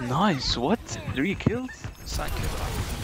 Nice, what? Three kills? Psycho.